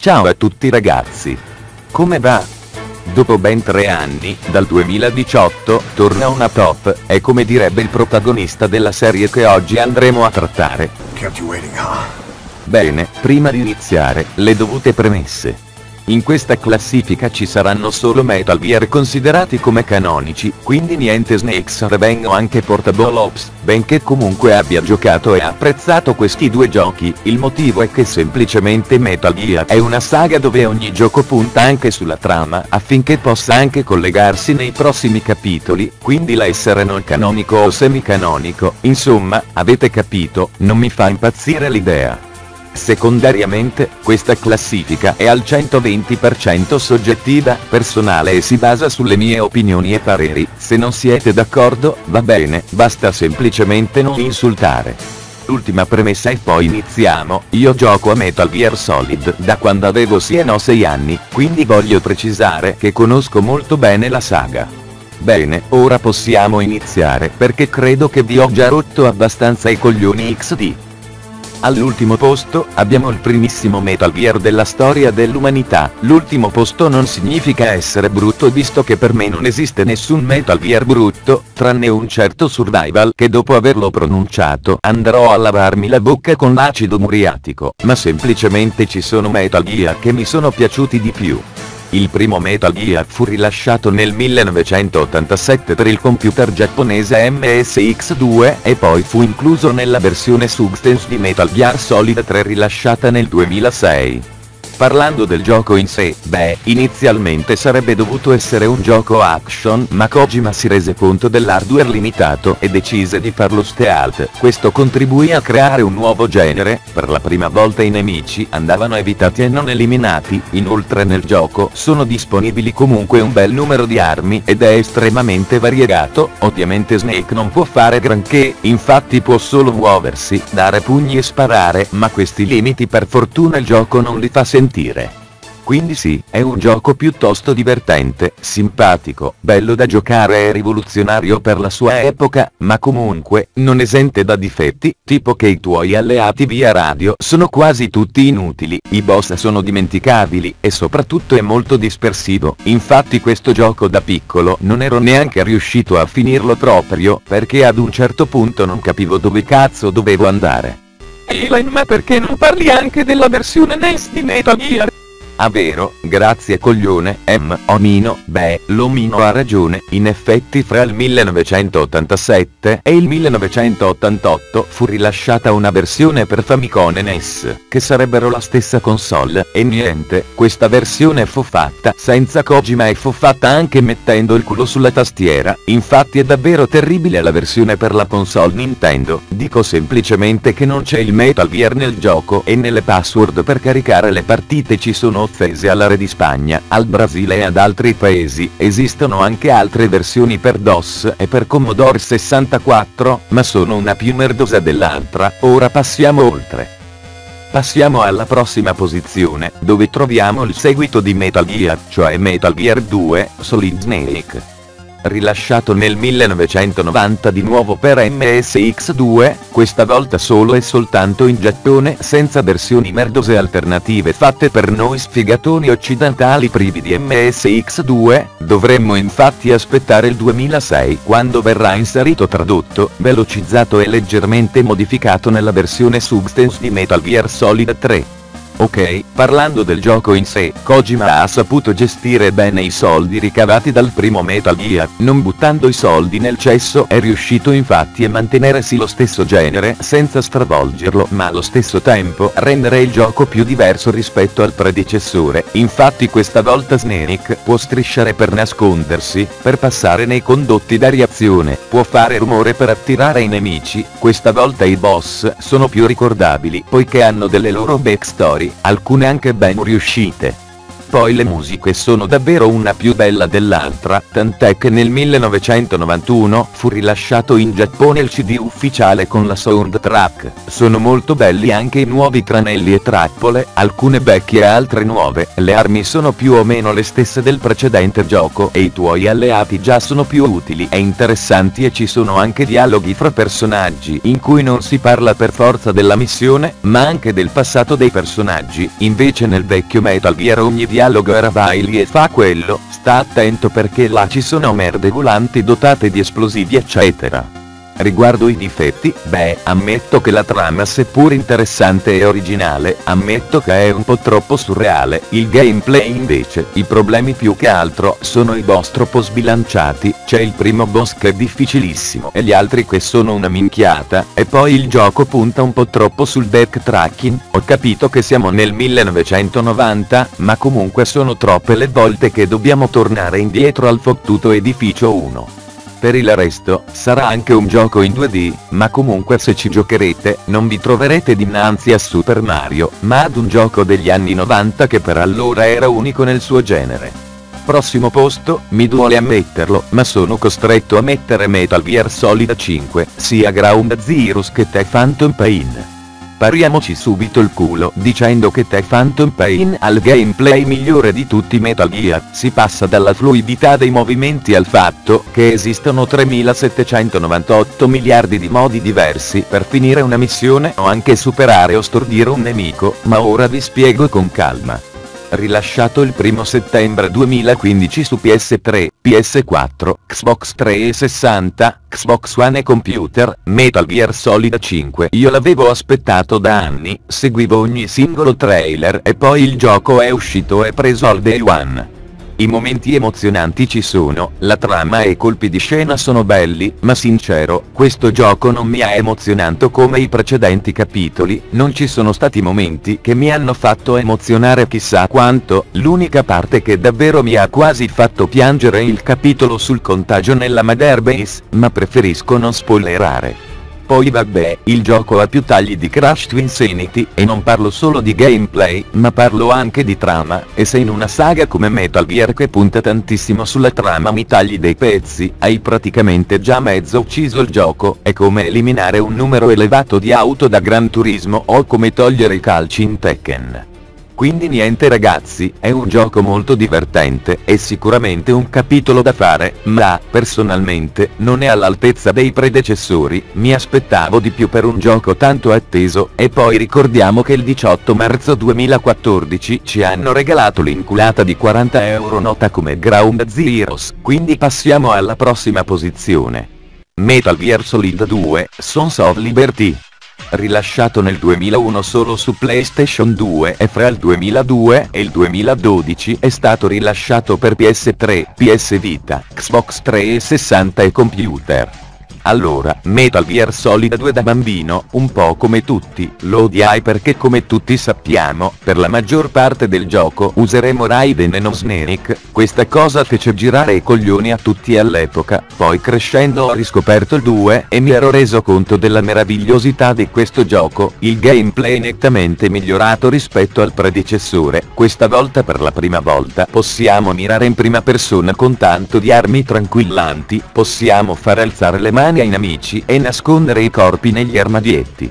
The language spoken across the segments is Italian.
Ciao a tutti ragazzi. Come va? Dopo ben tre anni, dal 2018, torna una top, è come direbbe il protagonista della serie che oggi andremo a trattare. Bene, prima di iniziare, le dovute premesse. In questa classifica ci saranno solo Metal Gear considerati come canonici, quindi niente Snakes Revenge o anche Portable Ops, benché comunque abbia giocato e apprezzato questi due giochi, il motivo è che semplicemente Metal Gear è una saga dove ogni gioco punta anche sulla trama affinché possa anche collegarsi nei prossimi capitoli, quindi la essere non canonico o semicanonico, insomma, avete capito, non mi fa impazzire l'idea. Secondariamente, questa classifica è al 120% soggettiva, personale e si basa sulle mie opinioni e pareri, se non siete d'accordo, va bene, basta semplicemente non insultare. Ultima premessa e poi iniziamo, io gioco a Metal Gear Solid da quando avevo sì e no 6 anni, quindi voglio precisare che conosco molto bene la saga. Bene, ora possiamo iniziare perché credo che vi ho già rotto abbastanza i coglioni XD. All'ultimo posto, abbiamo il primissimo Metal Gear della storia dell'umanità. L'ultimo posto non significa essere brutto visto che per me non esiste nessun Metal Gear brutto, tranne un certo survival che dopo averlo pronunciato andrò a lavarmi la bocca con l'acido muriatico, ma semplicemente ci sono Metal Gear che mi sono piaciuti di più. Il primo Metal Gear fu rilasciato nel 1987 per il computer giapponese MSX2 e poi fu incluso nella versione Substance di Metal Gear Solid 3 rilasciata nel 2006. Parlando del gioco in sé, beh, inizialmente sarebbe dovuto essere un gioco action, ma Kojima si rese conto dell'hardware limitato e decise di farlo stealth. Questo contribuì a creare un nuovo genere, per la prima volta i nemici andavano evitati e non eliminati, inoltre nel gioco sono disponibili comunque un bel numero di armi ed è estremamente variegato, ovviamente Snake non può fare granché, infatti può solo muoversi, dare pugni e sparare, ma questi limiti per fortuna il gioco non li fa sentire quindi sì, è un gioco piuttosto divertente, simpatico, bello da giocare e rivoluzionario per la sua epoca, ma comunque, non esente da difetti, tipo che i tuoi alleati via radio sono quasi tutti inutili, i boss sono dimenticabili, e soprattutto è molto dispersivo, infatti questo gioco da piccolo non ero neanche riuscito a finirlo proprio, perché ad un certo punto non capivo dove cazzo dovevo andare. Elaine ma perché non parli anche della versione NES di Metal Gear? Ah vero, grazie coglione, M. Omino, beh, l'omino ha ragione, in effetti fra il 1987 e il 1988 fu rilasciata una versione per Famicom e NES, che sarebbero la stessa console, e niente, questa versione fu fatta senza Kojima e fu fatta anche mettendo il culo sulla tastiera, infatti è davvero terribile la versione per la console Nintendo, dico semplicemente che non c'è il Metal Gear nel gioco e nelle password per caricare le partite ci sono offese alla Re di Spagna, al Brasile e ad altri paesi, esistono anche altre versioni per DOS e per Commodore 64, ma sono una più merdosa dell'altra, ora passiamo oltre. Passiamo alla prossima posizione, dove troviamo il seguito di Metal Gear, cioè Metal Gear 2, Solid Snake rilasciato nel 1990 di nuovo per MSX2, questa volta solo e soltanto in Giappone senza versioni merdose alternative fatte per noi sfigatoni occidentali privi di MSX2, dovremmo infatti aspettare il 2006 quando verrà inserito tradotto, velocizzato e leggermente modificato nella versione Substance di Metal Gear Solid 3. Ok, parlando del gioco in sé, Kojima ha saputo gestire bene i soldi ricavati dal primo Metal Gear, non buttando i soldi nel cesso è riuscito infatti a mantenersi lo stesso genere senza stravolgerlo ma allo stesso tempo rendere il gioco più diverso rispetto al predecessore, infatti questa volta Snake può strisciare per nascondersi, per passare nei condotti da reazione, può fare rumore per attirare i nemici, questa volta i boss sono più ricordabili poiché hanno delle loro backstory alcune anche ben riuscite. Poi le musiche sono davvero una più bella dell'altra, tant'è che nel 1991 fu rilasciato in Giappone il CD ufficiale con la soundtrack. Sono molto belli anche i nuovi tranelli e trappole, alcune vecchie e altre nuove, le armi sono più o meno le stesse del precedente gioco e i tuoi alleati già sono più utili e interessanti e ci sono anche dialoghi fra personaggi in cui non si parla per forza della missione, ma anche del passato dei personaggi, invece nel vecchio Metal Gear ogni dialogo era Bailey e fa quello, sta attento perché là ci sono merde volanti dotate di esplosivi eccetera. Riguardo i difetti, beh, ammetto che la trama seppur interessante e originale, ammetto che è un po' troppo surreale, il gameplay invece, i problemi più che altro, sono i boss troppo sbilanciati, c'è il primo boss che è difficilissimo e gli altri che sono una minchiata, e poi il gioco punta un po' troppo sul backtracking, ho capito che siamo nel 1990, ma comunque sono troppe le volte che dobbiamo tornare indietro al fottuto edificio 1. Per il resto, sarà anche un gioco in 2D, ma comunque se ci giocherete, non vi troverete dinanzi a Super Mario, ma ad un gioco degli anni 90 che per allora era unico nel suo genere. Prossimo posto, mi duole ammetterlo, ma sono costretto a mettere Metal Gear Solid 5, sia Ground Zeroes che The Phantom Pain. Pariamoci subito il culo dicendo che The Phantom Pain ha il gameplay migliore di tutti Metal Gear, si passa dalla fluidità dei movimenti al fatto che esistono 3798 miliardi di modi diversi per finire una missione o anche superare o stordire un nemico, ma ora vi spiego con calma rilasciato il 1 settembre 2015 su PS3, PS4, Xbox 360, Xbox One e computer, Metal Gear Solid 5. Io l'avevo aspettato da anni, seguivo ogni singolo trailer e poi il gioco è uscito e preso al day one. I momenti emozionanti ci sono, la trama e i colpi di scena sono belli, ma sincero, questo gioco non mi ha emozionato come i precedenti capitoli, non ci sono stati momenti che mi hanno fatto emozionare chissà quanto, l'unica parte che davvero mi ha quasi fatto piangere è il capitolo sul contagio nella Mother Base, ma preferisco non spoilerare. Poi vabbè, il gioco ha più tagli di Crash to Insanity, e non parlo solo di gameplay, ma parlo anche di trama, e se in una saga come Metal Gear che punta tantissimo sulla trama mi tagli dei pezzi, hai praticamente già mezzo ucciso il gioco, è come eliminare un numero elevato di auto da Gran Turismo o come togliere i calci in Tekken. Quindi niente ragazzi, è un gioco molto divertente, e sicuramente un capitolo da fare, ma, personalmente, non è all'altezza dei predecessori, mi aspettavo di più per un gioco tanto atteso, e poi ricordiamo che il 18 marzo 2014 ci hanno regalato l'inculata di 40 euro nota come Ground Zeroes, quindi passiamo alla prossima posizione. Metal Gear Solid 2, Sons of Liberty rilasciato nel 2001 solo su PlayStation 2 e fra il 2002 e il 2012 è stato rilasciato per PS3, PS Vita, Xbox 360 e computer. Allora, Metal Gear Solid 2 da bambino, un po' come tutti, lo odiai perché come tutti sappiamo, per la maggior parte del gioco useremo Raiden e non Snake, questa cosa fece girare i coglioni a tutti all'epoca, poi crescendo ho riscoperto il 2 e mi ero reso conto della meravigliosità di questo gioco, il gameplay nettamente migliorato rispetto al predecessore, questa volta per la prima volta possiamo mirare in prima persona con tanto di armi tranquillanti, possiamo far alzare le mani ai nemici e nascondere i corpi negli armadietti.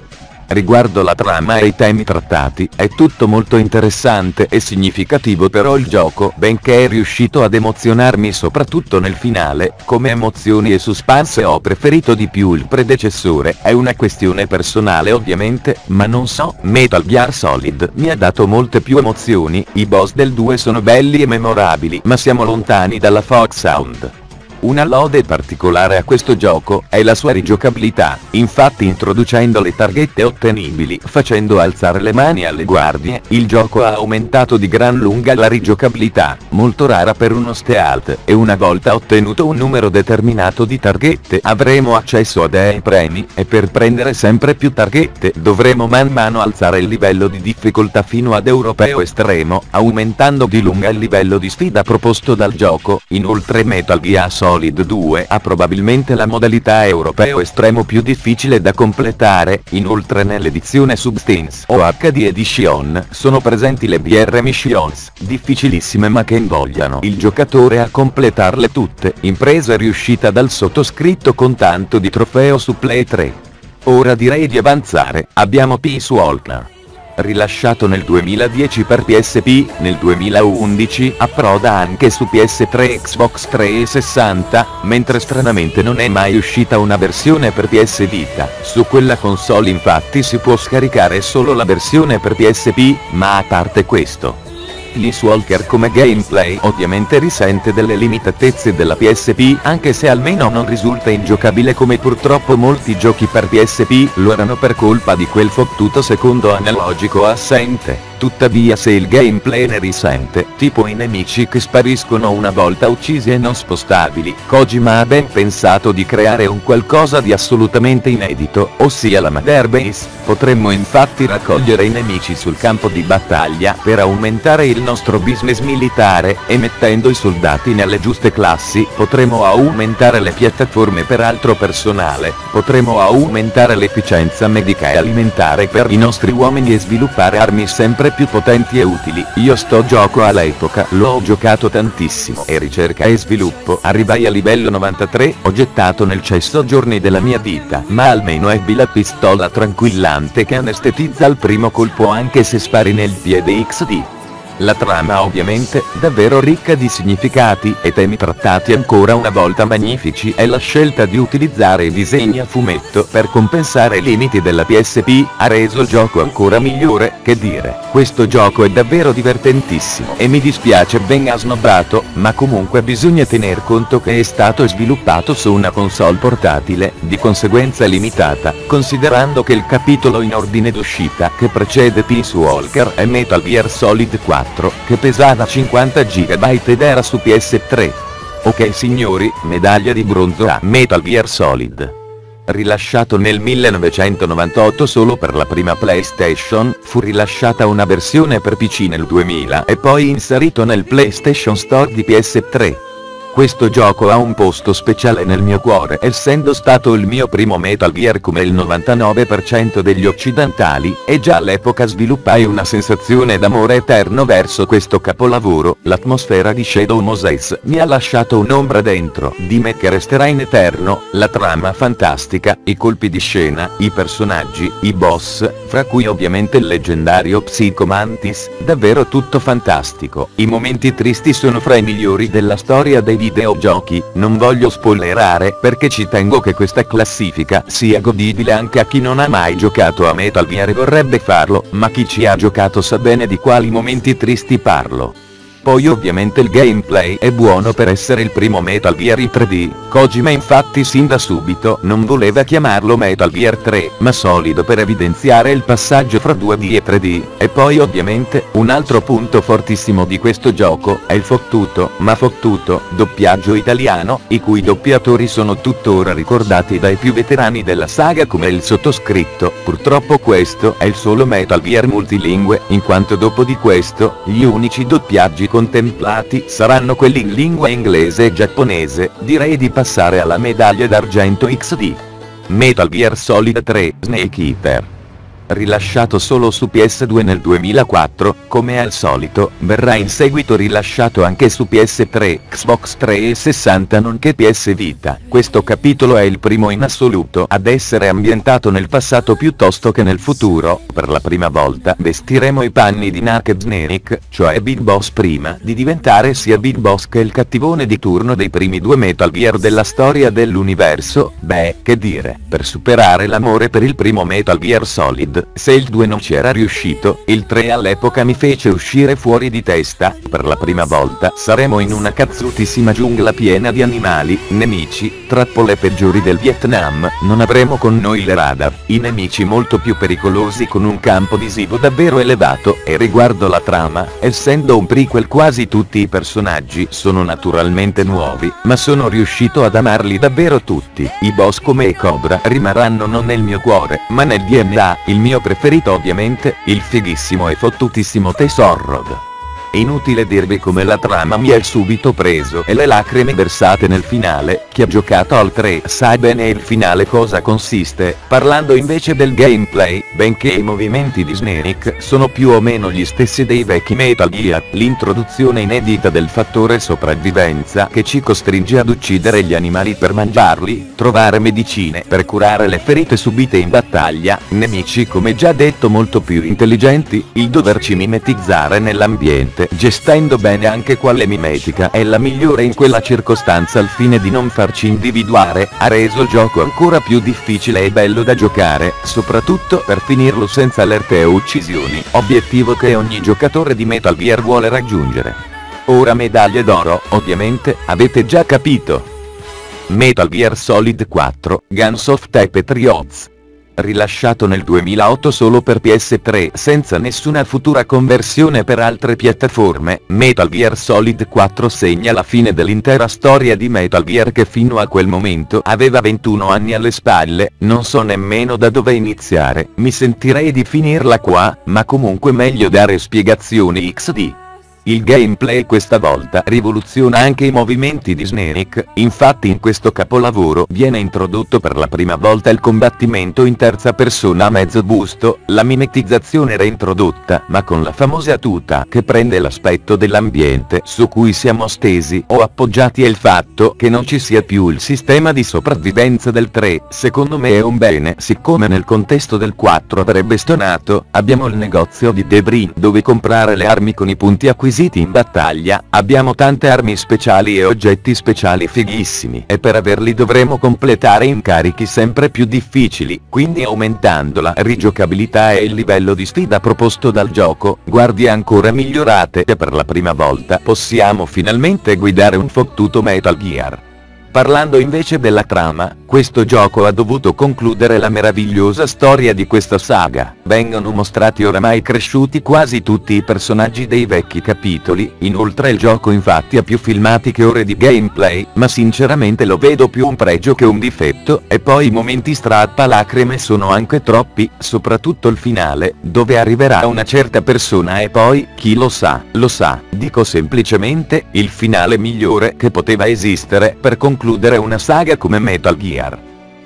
Riguardo la trama e i temi trattati, è tutto molto interessante e significativo però il gioco, benché è riuscito ad emozionarmi soprattutto nel finale, come emozioni e suspense ho preferito di più il predecessore, è una questione personale ovviamente, ma non so, Metal Gear Solid mi ha dato molte più emozioni, i boss del 2 sono belli e memorabili, ma siamo lontani dalla Fox Sound. Una lode particolare a questo gioco è la sua rigiocabilità, infatti introducendo le targhette ottenibili facendo alzare le mani alle guardie, il gioco ha aumentato di gran lunga la rigiocabilità, molto rara per uno stealth, e una volta ottenuto un numero determinato di targhette avremo accesso a dei premi, e per prendere sempre più targhette dovremo man mano alzare il livello di difficoltà fino ad europeo estremo, aumentando di lunga il livello di sfida proposto dal gioco, inoltre Metal Gear Solid Solid 2 ha probabilmente la modalità europeo estremo più difficile da completare, inoltre nell'edizione Substance o HD Edition sono presenti le BR Missions, difficilissime ma che invogliano il giocatore a completarle tutte, impresa riuscita dal sottoscritto con tanto di trofeo su Play 3. Ora direi di avanzare, abbiamo Peace Walker rilasciato nel 2010 per PSP, nel 2011 approda anche su PS3 e Xbox 360, mentre stranamente non è mai uscita una versione per PS Vita. Su quella console infatti si può scaricare solo la versione per PSP, ma a parte questo, Peace Walker come gameplay ovviamente risente delle limitatezze della PSP anche se almeno non risulta ingiocabile come purtroppo molti giochi per PSP lo erano per colpa di quel fottuto secondo analogico assente. Tuttavia se il gameplay ne risente, tipo i nemici che spariscono una volta uccisi e non spostabili, Kojima ha ben pensato di creare un qualcosa di assolutamente inedito, ossia la Mother Base, potremmo infatti raccogliere i nemici sul campo di battaglia per aumentare il nostro business militare, e mettendo i soldati nelle giuste classi, potremo aumentare le piattaforme per altro personale, potremo aumentare l'efficienza medica e alimentare per i nostri uomini e sviluppare armi sempre sempre più potenti e utili. Io sto gioco all'epoca, l'ho giocato tantissimo e ricerca e sviluppo, arrivai a livello 93, ho gettato nel cesso giorni della mia vita, ma almeno ebbi la pistola tranquillante che anestetizza al primo colpo anche se spari nel piede XD. La trama ovviamente, davvero ricca di significati e temi trattati ancora una volta magnifici è la scelta di utilizzare i disegni a fumetto per compensare i limiti della PSP, ha reso il gioco ancora migliore, che dire, questo gioco è davvero divertentissimo e mi dispiace venga snobbato, ma comunque bisogna tener conto che è stato sviluppato su una console portatile, di conseguenza limitata, considerando che il capitolo in ordine d'uscita che precede Peace Walker è Metal Gear Solid 4. 4, che pesava 50 GB ed era su PS3. Ok signori, medaglia di bronzo a Metal Gear Solid. Rilasciato nel 1998 solo per la prima PlayStation, fu rilasciata una versione per PC nel 2000 e poi inserito nel PlayStation Store di PS3. Questo gioco ha un posto speciale nel mio cuore essendo stato il mio primo Metal Gear come il 99% degli occidentali, e già all'epoca sviluppai una sensazione d'amore eterno verso questo capolavoro, l'atmosfera di Shadow Moses mi ha lasciato un'ombra dentro di me che resterà in eterno, la trama fantastica, i colpi di scena, i personaggi, i boss, fra cui ovviamente il leggendario Psycho Mantis, davvero tutto fantastico, i momenti tristi sono fra i migliori della storia dei videogiochi, non voglio spoilerare perché ci tengo che questa classifica sia godibile anche a chi non ha mai giocato a Metal Gear e vorrebbe farlo, ma chi ci ha giocato sa bene di quali momenti tristi parlo. Poi ovviamente il gameplay è buono per essere il primo Metal Gear in 3D, Kojima infatti sin da subito non voleva chiamarlo Metal Gear 3, ma solido per evidenziare il passaggio fra 2D e 3D, e poi ovviamente, un altro punto fortissimo di questo gioco, è il fottuto, ma fottuto, doppiaggio italiano, i cui doppiatori sono tuttora ricordati dai più veterani della saga come il sottoscritto, purtroppo questo è il solo Metal Gear multilingue, in quanto dopo di questo, gli unici doppiaggi contemplati saranno quelli in lingua inglese e giapponese, direi di passare alla medaglia d'argento XD. Metal Gear Solid 3 Snake Eater rilasciato solo su PS2 nel 2004, come al solito, verrà in seguito rilasciato anche su PS3, Xbox 360 nonché PS Vita. Questo capitolo è il primo in assoluto ad essere ambientato nel passato piuttosto che nel futuro, per la prima volta vestiremo i panni di Naked Snake, cioè Big Boss prima di diventare sia Big Boss che il cattivone di turno dei primi due Metal Gear della storia dell'universo, beh, che dire, per superare l'amore per il primo Metal Gear Solid se il 2 non ci era riuscito, il 3 all'epoca mi fece uscire fuori di testa, per la prima volta saremo in una cazzutissima giungla piena di animali, nemici, trappole peggiori del Vietnam, non avremo con noi le radar, i nemici molto più pericolosi con un campo visivo davvero elevato, e riguardo la trama, essendo un prequel quasi tutti i personaggi sono naturalmente nuovi, ma sono riuscito ad amarli davvero tutti, i boss come Cobra rimarranno non nel mio cuore, ma nel DNA, il mio mio preferito ovviamente, il fighissimo e fottutissimo Tesorrod. Inutile dirvi come la trama mi è subito preso e le lacrime versate nel finale, chi ha giocato al 3 sa bene il finale cosa consiste, parlando invece del gameplay, benché i movimenti di Snake sono più o meno gli stessi dei vecchi Metal Gear, l'introduzione inedita del fattore sopravvivenza che ci costringe ad uccidere gli animali per mangiarli, trovare medicine per curare le ferite subite in battaglia, nemici come già detto molto più intelligenti, il doverci mimetizzare nell'ambiente, gestendo bene anche quale mimetica è la migliore in quella circostanza al fine di non farci individuare, ha reso il gioco ancora più difficile e bello da giocare, soprattutto per finirlo senza alerte e uccisioni, obiettivo che ogni giocatore di Metal Gear vuole raggiungere. Ora medaglie d'oro, ovviamente, avete già capito. Metal Gear Solid 4, Guns of Patriots rilasciato nel 2008 solo per PS3 senza nessuna futura conversione per altre piattaforme, Metal Gear Solid 4 segna la fine dell'intera storia di Metal Gear che fino a quel momento aveva 21 anni alle spalle, non so nemmeno da dove iniziare, mi sentirei di finirla qua, ma comunque meglio dare spiegazioni XD. Il gameplay questa volta rivoluziona anche i movimenti di Snake, infatti in questo capolavoro viene introdotto per la prima volta il combattimento in terza persona a mezzo busto, la mimetizzazione reintrodotta ma con la famosa tuta che prende l'aspetto dell'ambiente su cui siamo stesi o appoggiati e il fatto che non ci sia più il sistema di sopravvivenza del 3, secondo me è un bene siccome nel contesto del 4 avrebbe stonato, abbiamo il negozio di Debris dove comprare le armi con i punti acquisiti acquisiti in battaglia, abbiamo tante armi speciali e oggetti speciali fighissimi e per averli dovremo completare incarichi sempre più difficili, quindi aumentando la rigiocabilità e il livello di sfida proposto dal gioco, guardie ancora migliorate e per la prima volta possiamo finalmente guidare un fottuto Metal Gear. Parlando invece della trama, questo gioco ha dovuto concludere la meravigliosa storia di questa saga. Vengono mostrati oramai cresciuti quasi tutti i personaggi dei vecchi capitoli, inoltre il gioco infatti ha più filmati che ore di gameplay, ma sinceramente lo vedo più un pregio che un difetto, e poi i momenti strappa lacrime sono anche troppi, soprattutto il finale, dove arriverà una certa persona e poi, chi lo sa, lo sa, dico semplicemente, il finale migliore che poteva esistere per concludere una saga come Metal Gear.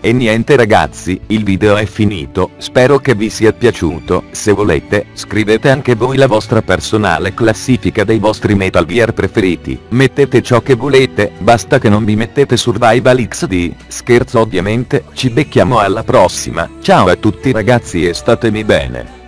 E niente ragazzi, il video è finito, spero che vi sia piaciuto, se volete, scrivete anche voi la vostra personale classifica dei vostri Metal Gear preferiti, mettete ciò che volete, basta che non vi mettete Survival XD, scherzo ovviamente, ci becchiamo alla prossima, ciao a tutti ragazzi e statemi bene.